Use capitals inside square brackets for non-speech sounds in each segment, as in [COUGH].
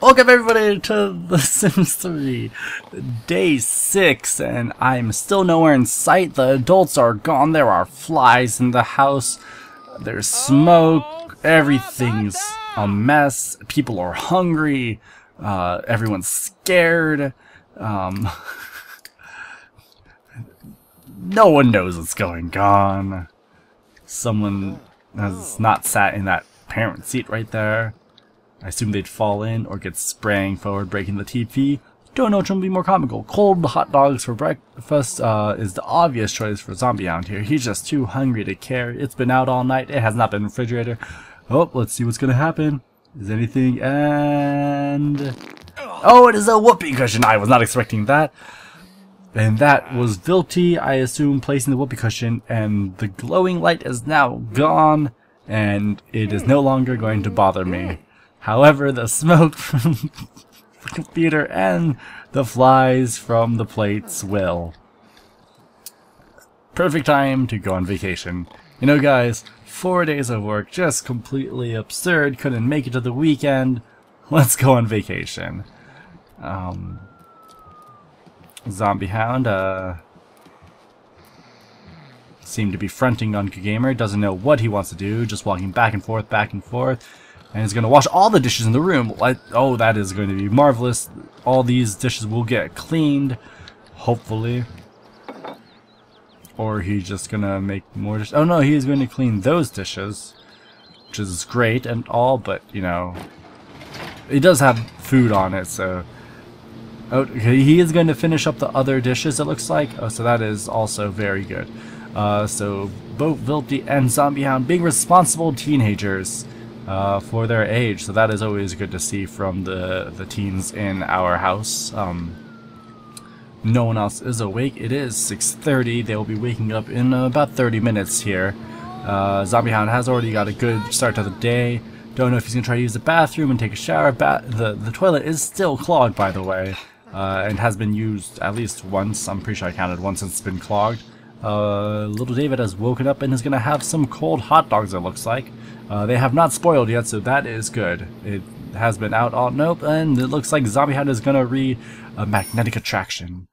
Welcome everybody to The [LAUGHS] Sims 3, day 6, and I'm still nowhere in sight. The adults are gone, there are flies in the house, there's smoke, everything's a mess, people are hungry, uh, everyone's scared, um, [LAUGHS] no one knows what's going on. Someone has not sat in that parent seat right there. I assume they'd fall in or get sprang forward, breaking the TV. Don't know which one would be more comical. Cold hot dogs for breakfast uh, is the obvious choice for Zombie out here. He's just too hungry to care. It's been out all night. It has not been refrigerator. Oh, let's see what's gonna happen. Is anything and oh, it is a whoopee cushion. I was not expecting that. And that was Vilty, I assume, placing the whoopee cushion, and the glowing light is now gone, and it is no longer going to bother me. However, the smoke [LAUGHS] from the computer and the flies from the plates will. Perfect time to go on vacation. You know guys, four days of work, just completely absurd, couldn't make it to the weekend. Let's go on vacation. Um, Zombie Hound, uh, seemed to be fronting on Gamer, doesn't know what he wants to do, just walking back and forth, back and forth and is going to wash all the dishes in the room. Like, oh, that is going to be marvelous. All these dishes will get cleaned, hopefully. Or he's just going to make more dishes. Oh, no, he's going to clean those dishes, which is great and all, but, you know, it does have food on it, so... Okay, he is going to finish up the other dishes, it looks like. Oh, so that is also very good. Uh, so, both Vilty and Zombie Hound being responsible teenagers uh, for their age. So that is always good to see from the, the teens in our house. Um, no one else is awake. It is 6.30. They will be waking up in about 30 minutes here. Uh, Zombie Hound has already got a good start to the day. Don't know if he's going to try to use the bathroom and take a shower. Ba the, the toilet is still clogged, by the way, uh, and has been used at least once. I'm pretty sure I counted once it's been clogged. Uh, little David has woken up and is going to have some cold hot dogs, it looks like. Uh, they have not spoiled yet, so that is good. It has been out all nope, and it looks like Zombie Hound is gonna read a magnetic attraction.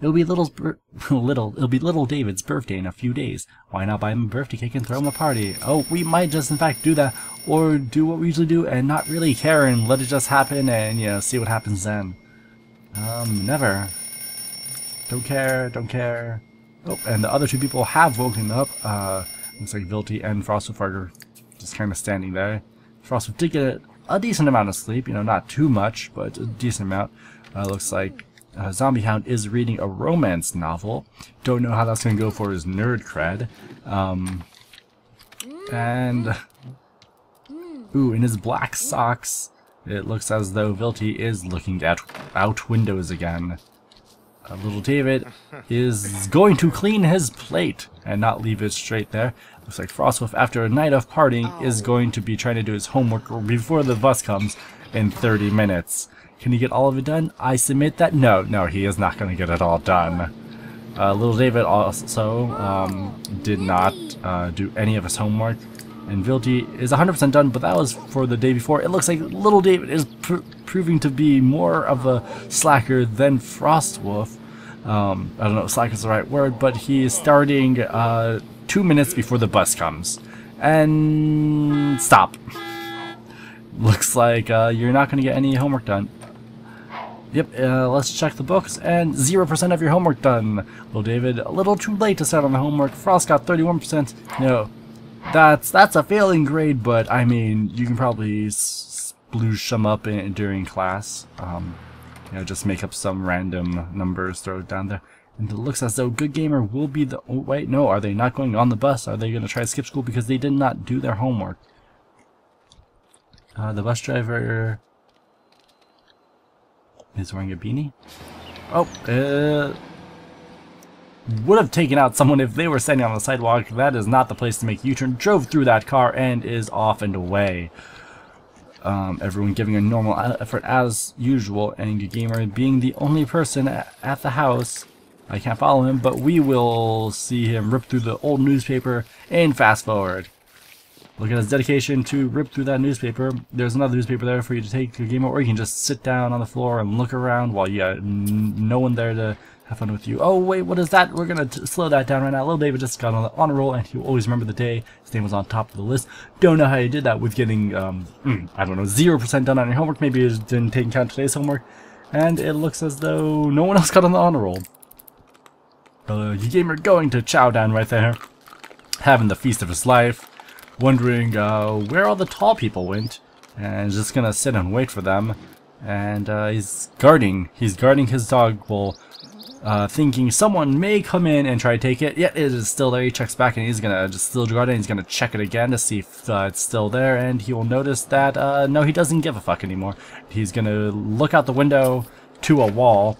It'll be little, [LAUGHS] little, it'll be little David's birthday in a few days. Why not buy him a birthday cake and throw him a party? Oh, we might just in fact do that, or do what we usually do and not really care and let it just happen and you know see what happens then. Um, never. Don't care, don't care. Oh, and the other two people have woken up. Uh, looks like Vilty and Frostfarger just kind of standing there. Frost did get a, decent amount of sleep, you know, not too much, but a decent amount. Uh, looks like uh, Zombie Hound is reading a romance novel. Don't know how that's going to go for his nerd cred. Um, and, ooh, in his black socks, it looks as though Vilty is looking out, out windows again. Uh, little David is going to clean his plate and not leave it straight there. Looks like Frostwolf, after a night of partying, oh. is going to be trying to do his homework before the bus comes in 30 minutes. Can he get all of it done? I submit that no, no, he is not going to get it all done. Uh, little David also um, did not uh, do any of his homework. And Vilty is 100% done, but that was for the day before. It looks like little David is pr proving to be more of a slacker than Frostwolf. Um, I don't know if slacker is the right word, but he is starting uh, two minutes before the bus comes. And stop. Looks like uh, you're not going to get any homework done. Yep, uh, let's check the books, and 0% of your homework done. Little David, a little too late to start on the homework. Frost got 31%. No, that's that's a failing grade, but I mean, you can probably sploosh them up in, during class. Um, you know, just make up some random numbers, throw it down there. And it looks as though Good Gamer will be the... Oh, wait, no. Are they not going on the bus? Are they going to try to skip school because they did not do their homework? Uh, the bus driver... is wearing a beanie? Oh, uh... Would have taken out someone if they were standing on the sidewalk. That is not the place to make U-turn. Drove through that car and is off and away. Um, everyone giving a normal effort as usual, and Gamer being the only person at the house I can't follow him, but we will see him rip through the old newspaper and fast forward. Look at his dedication to rip through that newspaper. There's another newspaper there for you to take your game or you can just sit down on the floor and look around while you got no one there to have fun with you. Oh, wait, what is that? We're going to slow that down right now. Little David just got on the honor roll, and he'll always remember the day his name was on top of the list. Don't know how you did that with getting, um, hmm, I don't know, 0% done on your homework. Maybe you didn't take account today's homework. And it looks as though no one else got on the honor roll. Uh, you gamer going to chow down right there. Having the feast of his life. Wondering uh, where all the tall people went. And just gonna sit and wait for them. And uh, he's guarding. He's guarding his dog while uh, thinking someone may come in and try to take it. Yet it is still there. He checks back and he's gonna just still guard it. He's gonna check it again to see if uh, it's still there, and he will notice that uh, no, he doesn't give a fuck anymore. He's gonna look out the window to a wall,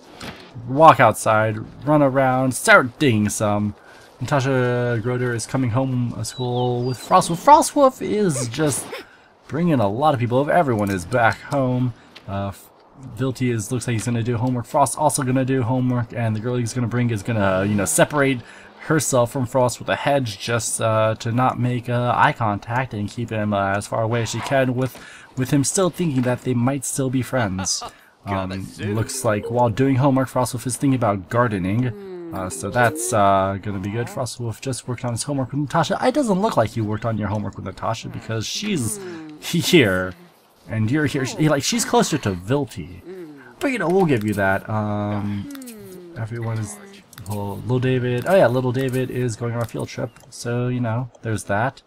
walk outside, run around, start digging some. Natasha Groder is coming home from school with Frostwolf. Frostwolf is just bringing a lot of people. Everyone is back home. Uh, Vilty is looks like he's gonna do homework. Frost also gonna do homework, and the girl he's gonna bring is gonna you know separate herself from Frost with a hedge just uh, to not make uh, eye contact and keep him uh, as far away as she can with with him still thinking that they might still be friends. [LAUGHS] Um, looks like while doing homework, Frostwolf is thinking about gardening. Uh, so that's uh, gonna be good. Frostwolf just worked on his homework with Natasha. It doesn't look like you worked on your homework with Natasha because she's [LAUGHS] here and you're here. She, like she's closer to Vilty, but you know we'll give you that. Um, everyone is. Well, little David. Oh yeah, little David is going on a field trip. So you know, there's that.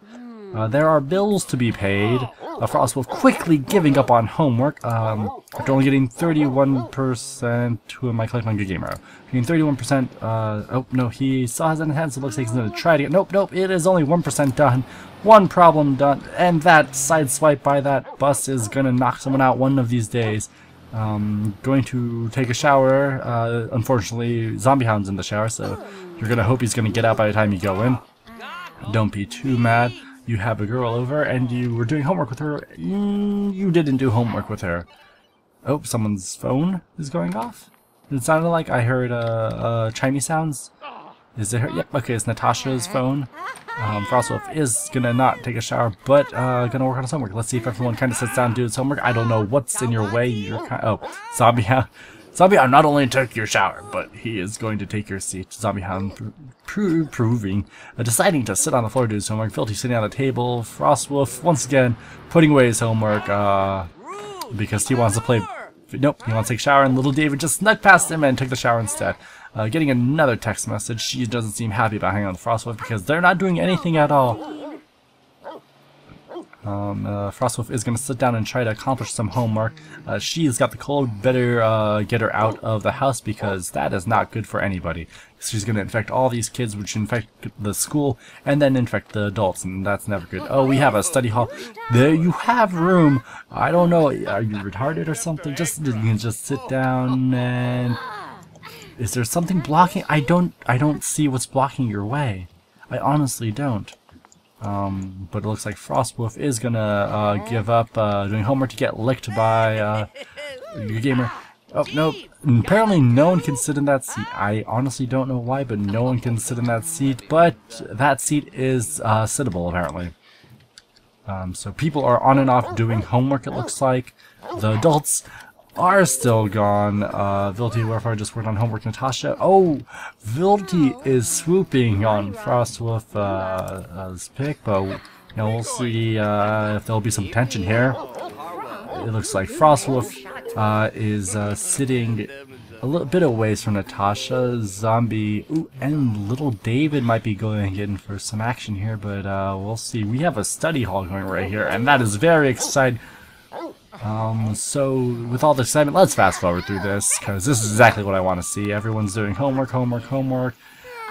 Uh, there are bills to be paid. Uh, Frostwolf quickly giving up on homework um, after only getting 31%. Who am I collecting on Good Gamer? Getting 31%. Uh, oh, no, he saw his hand, so it looks like he's going to try to get. Nope, nope, it is only 1% done. One problem done. And that sideswipe by that bus is going to knock someone out one of these days. Um, going to take a shower. Uh, unfortunately, Zombie Hound's in the shower, so you're going to hope he's going to get out by the time you go in. Don't be too mad you have a girl over and you were doing homework with her. Mm, you didn't do homework with her. Oh, someone's phone is going off? It sounded like I heard uh, uh, Chinese sounds. Is it her? Yep, okay, it's Natasha's phone. Um, Frostwolf is gonna not take a shower, but uh, gonna work on his homework. Let's see if everyone kind of sits down and do his homework. I don't know what's in your way. You're kind of, oh, Zombie [LAUGHS] Hound not only took your shower, but he is going to take your seat. Hound pr pr proving, uh, deciding to sit on the floor to do his homework. Vilty sitting on the table. Frostwolf, once again, putting away his homework, uh, because he wants to play... Nope, he wants to take a shower, and little David just snuck past him and took the shower instead. Uh, getting another text message. She doesn't seem happy about hanging on the Frostwolf because they're not doing anything at all. Um, uh, Frostwolf is going to sit down and try to accomplish some homework. Uh, she's got the cold, better uh, get her out of the house because that is not good for anybody. She's going to infect all these kids, which infect the school, and then infect the adults, and that's never good. Oh, we have a study hall. There you have room. I don't know, are you retarded or something? Just You can just sit down and... Is there something blocking? I don't, I don't see what's blocking your way. I honestly don't. Um, but it looks like Frostwolf is gonna uh, give up uh, doing homework to get licked by uh, [LAUGHS] your gamer. Oh, nope. Apparently no one can sit in that seat. I honestly don't know why, but no one can sit in that seat. But that seat is uh, sittable, apparently. Um, so people are on and off doing homework, it looks like. The adults are still gone. Uh, Vilty, I just worked on homework. Natasha. Oh, Vilty is swooping on Frostwolf's uh, pick, but you know, we'll see uh, if there'll be some tension here. It looks like Frostwolf uh, is uh, sitting a little bit away from Natasha. Zombie ooh, and little David might be going in for some action here, but uh, we'll see. We have a study hall going right here, and that is very exciting. Um, so with all the excitement, let's fast forward through this, because this is exactly what I want to see. Everyone's doing homework, homework, homework,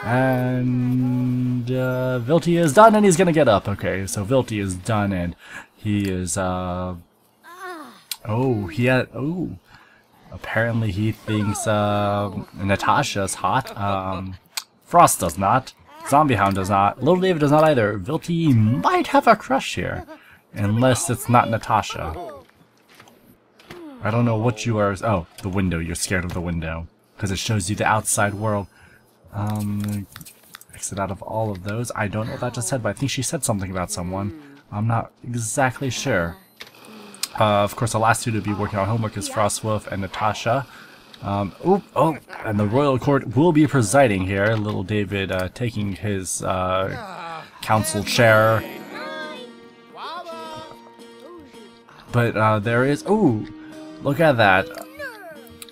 and uh, Vilty is done and he's gonna get up. Okay, so Vilty is done and he is, uh, oh, he had, oh, apparently he thinks, uh, Natasha's hot. Um, Frost does not. Zombie Hound does not. Little David does not either. Vilty might have a crush here. Unless it's not Natasha. I don't know what you are. Oh, the window. You're scared of the window. Because it shows you the outside world. Um, exit out of all of those. I don't know what that just said, but I think she said something about someone. I'm not exactly sure. Uh, of course, the last two to be working on homework is Frostwolf and Natasha. Um, oop, oh, and the royal court will be presiding here. Little David uh, taking his uh, council chair. But uh, there is, ooh, look at that.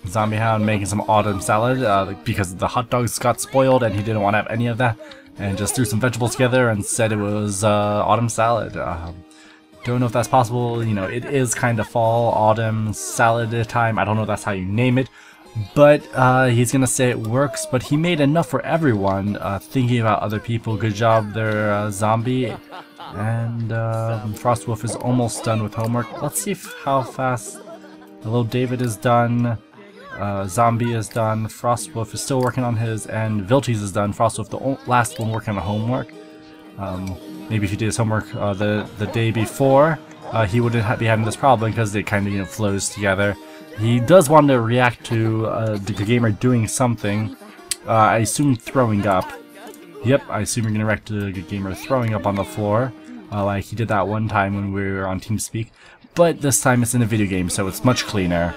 Zombie Hound making some autumn salad uh, because the hot dogs got spoiled and he didn't want to have any of that. And just threw some vegetables together and said it was uh, autumn salad. Um, don't know if that's possible. You know, it is kind of fall, autumn, salad time. I don't know if that's how you name it. But uh, he's gonna say it works, but he made enough for everyone, uh, thinking about other people. Good job there, uh, Zombie. And um, Frostwolf is almost done with homework. Let's see if, how fast Hello David is done. Uh, Zombie is done. Frostwolf is still working on his, and Vilties is done. Frostwolf, the last one working on homework. Um, maybe if he did his homework uh, the the day before, uh, he wouldn't ha be having this problem because it kind of you know flows together. He does want to react to uh, the gamer doing something. Uh, I assume throwing up. Yep, I assume you're gonna react to the gamer throwing up on the floor, uh, like he did that one time when we were on TeamSpeak. But this time it's in a video game, so it's much cleaner.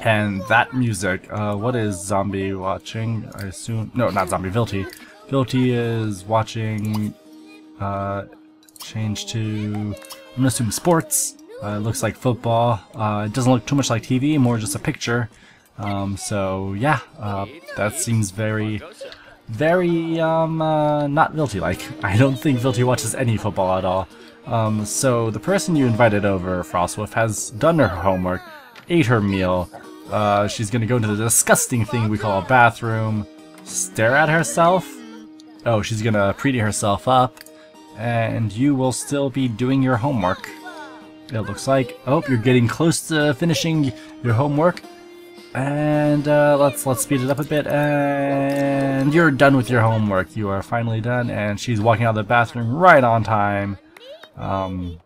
And that music, uh, what is Zombie watching? I assume, no, not Zombie, Vilty. Vilty is watching, uh, change to, I'm gonna assume sports. Uh, it looks like football. Uh, it doesn't look too much like TV, more just a picture. Um, so yeah, uh, that seems very, very um, uh, not Vilty-like. I don't think Vilty watches any football at all. Um, so the person you invited over, Frostwolf, has done her homework, ate her meal. Uh, she's gonna go into the disgusting thing we call a bathroom, stare at herself. Oh, she's gonna pretty herself up, and you will still be doing your homework. It looks like. Oh, you're getting close to finishing your homework. And uh, let's let's speed it up a bit. And you're done with your homework. You are finally done. And she's walking out of the bathroom right on time. Um,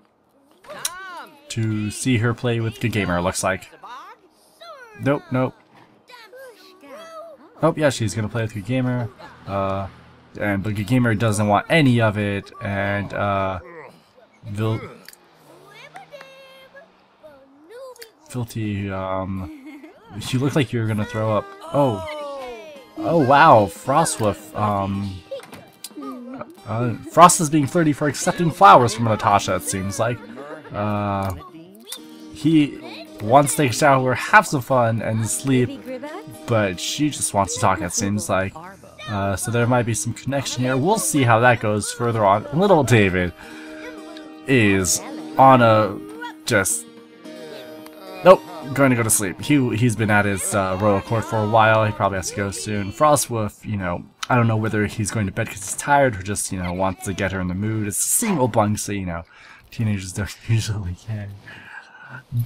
to see her play with the gamer. Looks like. Nope, nope. Oh yeah, she's gonna play with the gamer. Uh, and but the gamer doesn't want any of it. And uh, Vil Vilty, um... You look like you're gonna throw up. Oh. Oh, wow. Frostwolf, um... Uh, Frost is being flirty for accepting flowers from Natasha, it seems like. Uh... He wants to take a shower, have some fun, and sleep, but she just wants to talk, it seems like. Uh, so there might be some connection here. We'll see how that goes further on. Little David is on a just Nope, going to go to sleep. He, he's been at his uh, royal court for a while. He probably has to go soon. Frostwolf, you know, I don't know whether he's going to bed because he's tired or just, you know, wants to get her in the mood. It's a single bunk, so, you know, teenagers don't [LAUGHS] usually care.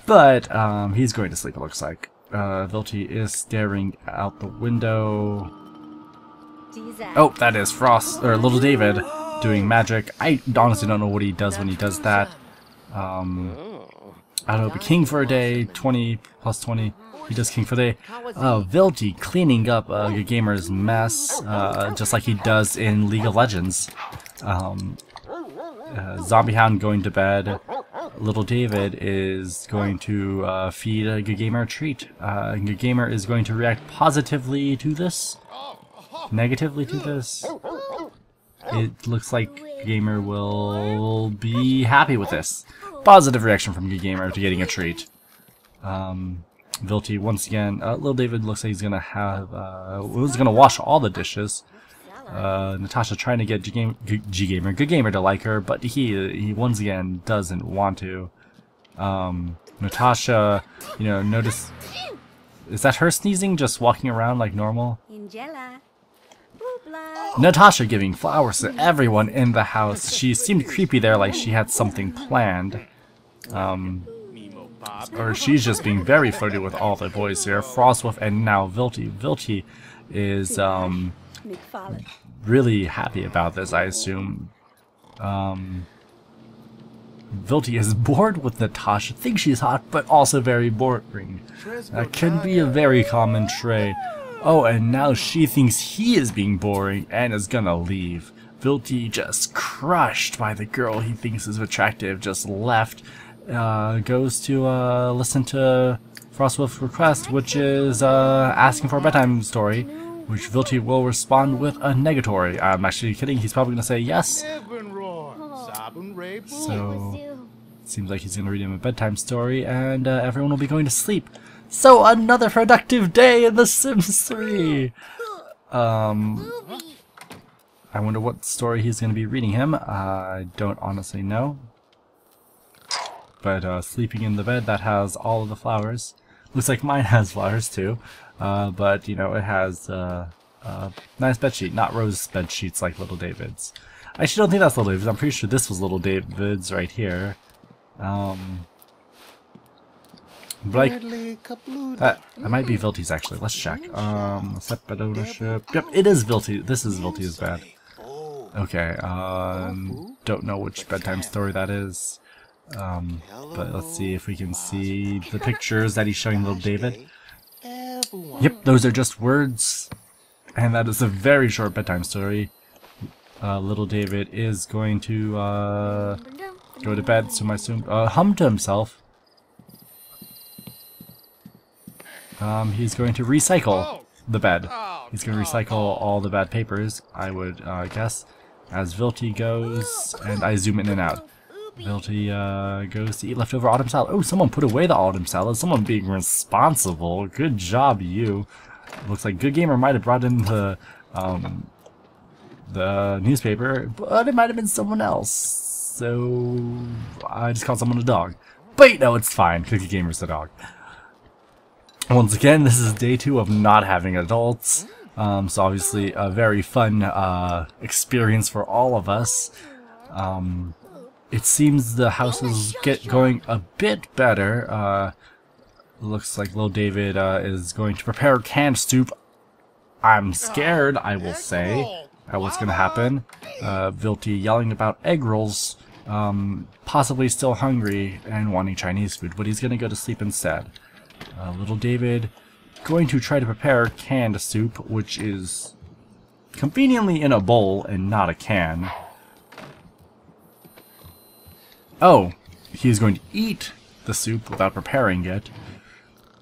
But um, he's going to sleep, it looks like. Uh, Vilty is staring out the window. Oh, that is Frost, or Little David doing magic. I honestly don't know what he does when he does that. Um, I don't know, but King for a day, 20 plus 20. He does King for day. Uh, Vilty cleaning up uh, gamer's mess, uh, just like he does in League of Legends. Um, uh, Zombie Hound going to bed. Little David is going to uh, feed a gamer a treat. Uh, good gamer is going to react positively to this, negatively to this. It looks like gamer will be happy with this positive reaction from Good Gamer to getting a treat. Um, Vilty, once again, uh, Little David looks like he's gonna have, uh, who's gonna wash all the dishes. Uh, Natasha trying to get G-Gamer, Good Gamer to like her, but he, he once again doesn't want to. Um, Natasha, you know, notice, is that her sneezing, just walking around like normal? Natasha giving flowers to everyone in the house. She seemed creepy there like she had something planned. Um, or she's just being very flirty with all the boys here. Frostwolf and now Vilty. Vilty is um, really happy about this, I assume. Um, Vilty is bored with Natasha, thinks she's hot, but also very boring. That can be a very common trait. Oh, and now she thinks he is being boring and is gonna leave. Vilty just crushed by the girl he thinks is attractive, just left, uh, goes to uh, listen to Frostwolf's request, which is uh, asking for a bedtime story, which Vilty will respond with a negatory. I'm actually kidding, he's probably going to say yes. So, seems like he's going to read him a bedtime story, and uh, everyone will be going to sleep. So, another productive day in The Sims 3! Um, I wonder what story he's going to be reading him. I don't honestly know. But uh, sleeping in the bed that has all of the flowers. Looks like mine [LAUGHS] has flowers too. Uh, but, you know, it has uh, a nice bed sheet, not rose bed sheets like Little David's. I actually don't think that's Little David's. I'm pretty sure this was Little David's right here. Um, but I, that, that might be Vilty's actually. Let's check. Um, separate ownership. Yep, it is Vilty. This is Vilty's bed. Okay, um, don't know which bedtime story that is. Um, but let's see if we can see the pictures that he's showing little David. Yep, those are just words. And that is a very short bedtime story. Uh, little David is going to, uh, go to bed, so I assume, uh, hum to himself. Um, he's going to recycle the bed. He's going to recycle all the bad papers, I would, uh, guess as Vilty goes, and I zoom in and out. Vilty uh, goes to eat leftover autumn salad. Oh, someone put away the autumn salad. Someone being responsible. Good job, you. Looks like Good Gamer might have brought in the um, the newspaper, but it might have been someone else. So I just called someone a dog. But no, it's fine. Cookie Gamer's the dog. Once again, this is day two of not having adults. Um, so obviously a very fun uh, experience for all of us. Um, it seems the houses get going a bit better. Uh, looks like little David uh, is going to prepare canned soup. I'm scared, I will say, at what's going to happen. Uh, Vilty yelling about egg rolls, um, possibly still hungry and wanting Chinese food, but he's going to go to sleep instead. Uh, little David going to try to prepare canned soup, which is conveniently in a bowl and not a can. Oh, he is going to eat the soup without preparing it,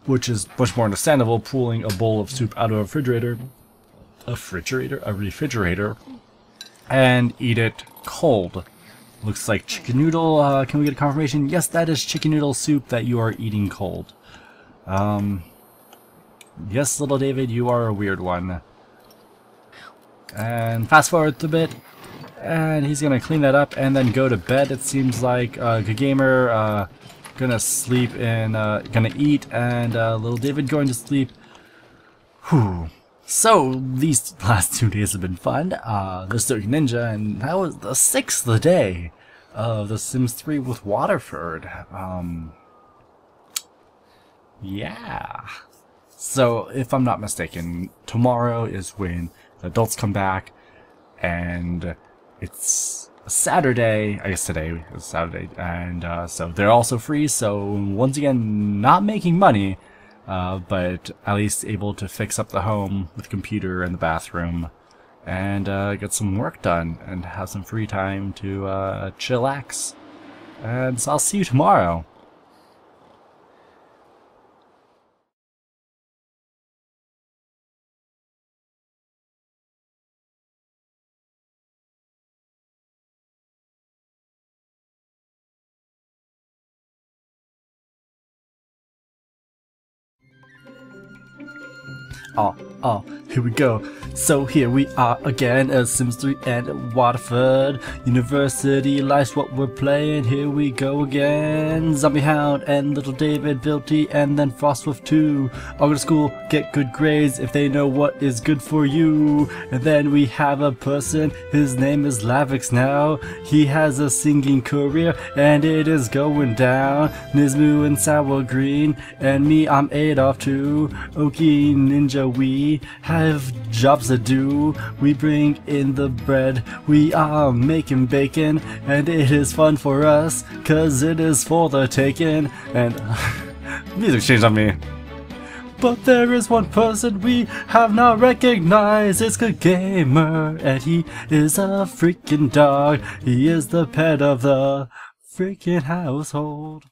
which is much more understandable, pulling a bowl of soup out of a refrigerator, a refrigerator, a refrigerator, and eat it cold. Looks like chicken noodle. Uh, can we get a confirmation? Yes, that is chicken noodle soup that you are eating cold. Um, Yes, little David, you are a weird one. And fast forward a bit, and he's gonna clean that up and then go to bed. It seems like uh, Good Gamer uh, gonna sleep and uh, gonna eat, and uh, little David going to sleep. Whew. So these [LAUGHS] last two days have been fun. Uh, the Stoic Ninja, and that was the sixth day of The Sims 3 with Waterford. Um, yeah. So, if I'm not mistaken, tomorrow is when adults come back, and it's Saturday, I guess today is Saturday, and uh, so they're also free, so once again, not making money, uh, but at least able to fix up the home with computer and the bathroom, and uh, get some work done, and have some free time to uh, chillax. And so I'll see you tomorrow. Oh, oh, here we go. So here we are again at Sims 3 and Waterford University. Life's what we're playing. Here we go again. Zombie Hound and Little David, Vilty, and then Frostwolf 2. All go to school, get good grades if they know what is good for you. And then we have a person, his name is Lavix now. He has a singing career and it is going down. Nismu and Sour Green, and me, I'm Adolf too. Oki Ninja we have jobs to do. We bring in the bread, we are making bacon, and it is fun for us, cause it is for the taking. And [LAUGHS] music changed on me. But there is one person we have not recognized. It's Good Gamer, and he is a freaking dog. He is the pet of the freaking household.